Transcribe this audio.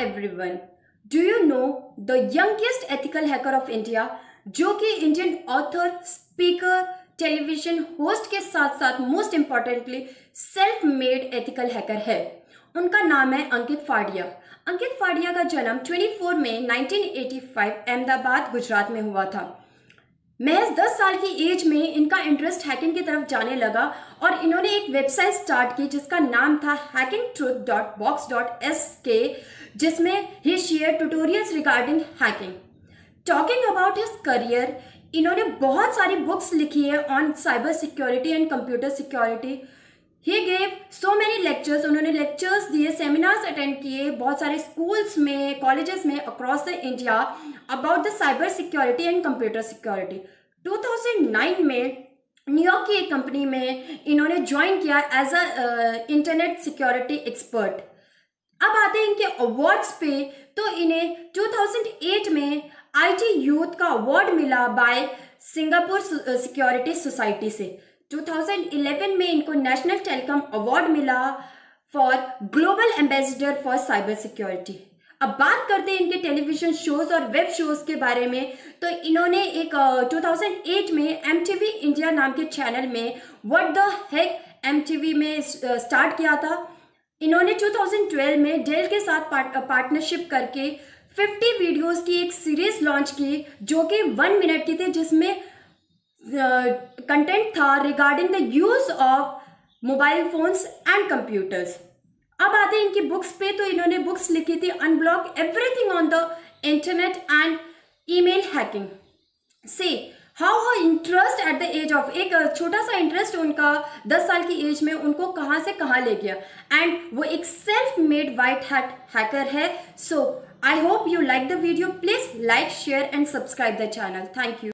Everyone do you know the youngest ethical hacker of India जो कि Indian author speaker television host के साथ साथ most importantly self made ethical hacker है। उनका नाम है अंकित फाडिया। अंकित फाडिया का जन्म 24 मई 1985 अहमदाबाद, गुजरात में हुआ था। महज 10 साल की एज में इनका इंटरेस्ट हैकिंग की तरफ़ जाने लगा और इन्होंने एक वेबसाइट स्टार्ट की जिसका नाम था hacking truth dot box dot S K जिसमें he share tutorials regarding hacking talking about his career इन्होंने बहुत सारी बुक्स लिखी है on cyber security and computer security he gave so many lectures उन्होंने लेक्चर्स दिए सेमिनार्स अटेंड किए, बहुत सारे स्कूल्स में कॉलेजेस में across the India about the cyber security and computer security 2009 में न्यूयॉर्क की एक कंपनी में इन्होंने ज्वाइन किया as a internet security expert आते हैं इनके अवार्ड्स पे तो इन्हें 2008 में आईटी यूथ का अवार्ड मिला बाय सिंगापुर सिक्योरिटी सोसाइटी से। 2011 में इनको नेशनल टेलीकॉम अवार्ड मिला for global ambassador for cyber security अब बात करते हैं इनके टेलीविज़न शोज़ और वेब शोज़ के बारे में। तो इन्होंने एक uh, 2008 में एम इंडिया नाम के चैनल में व्हाट द हैक एम में स्टार्ट किया था। इन्होंने 2012 में डेल के साथ पार्टनरशिप करके 50 वीडियोस की एक सीरीज़ लॉन्च की, जो कि वन मिनट की थी, जिसमें कंटेंट था regarding the use of mobile phones and computers अब आते हैं इनकी बुक्स पे तो इन्होंने बुक्स लिखी थी unblock everything on the internet and email hacking से how how interest at the age of एक छोटा सा इंटरेस्ट उनका 10 साल की एज में उनको कहाँ से कहाँ ले गया। एंड वो एक self made white hat hacker है। So I hope you like the video please like share and subscribe the channel thank you